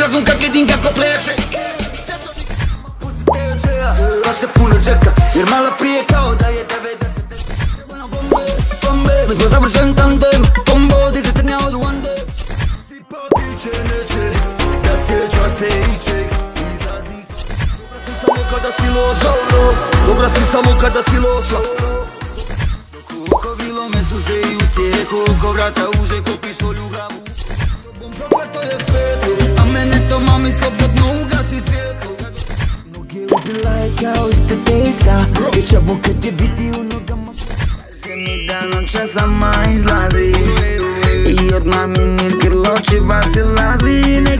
razum kad vidim kako pleše. Vaše puno džeka Jer malo prije kao da je 90 Bombe, mi smo završen tandem Kombo, ti se crnja od one day Pa biće neće Da sjeća se iće. Izlazi Samo kada si loša. Dobra si samo kada si loša. Dok oko vilo me suze i utjeku Oko vrata uže ko u prokleto je svijetu A mene to mami slobodno ugasi svijetlo Noge ubila je kao iste dejca Dječavo kad je vidi u nogama. Kaže mi da noća sama izlazi I od maminih grločiva se lazi Neke proklet